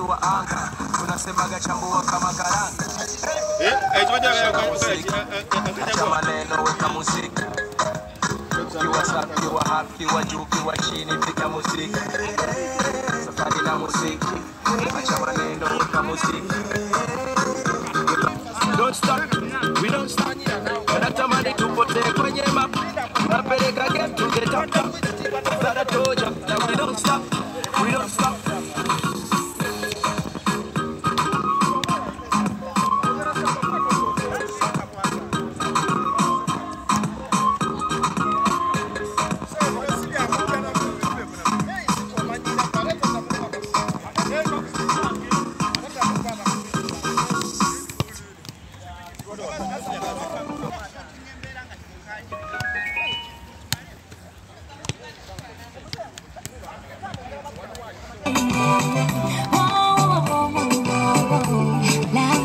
pasua anga tunasemaga chambua kama karanga. Eh, eh, tumoja acha maneno weka muziki. Kiwa safi kiwa hapi kiwa juu kiwa chini piga muziki. Safari na muziki. Acha maneno weka muziki. Don't stop, we don't stop.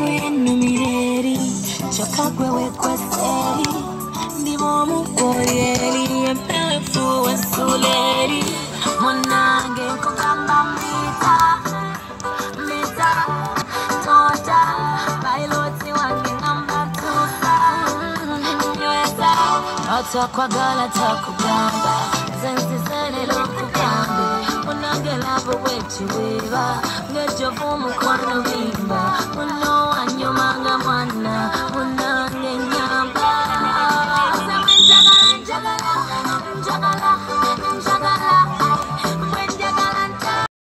Lagwenumireri, chokagwewekwaseri, ndimo mukoyeri, otokwagala tokugamba, zensisene lokugambe, monange labo wechiweba, ngejovu mukwano bimba,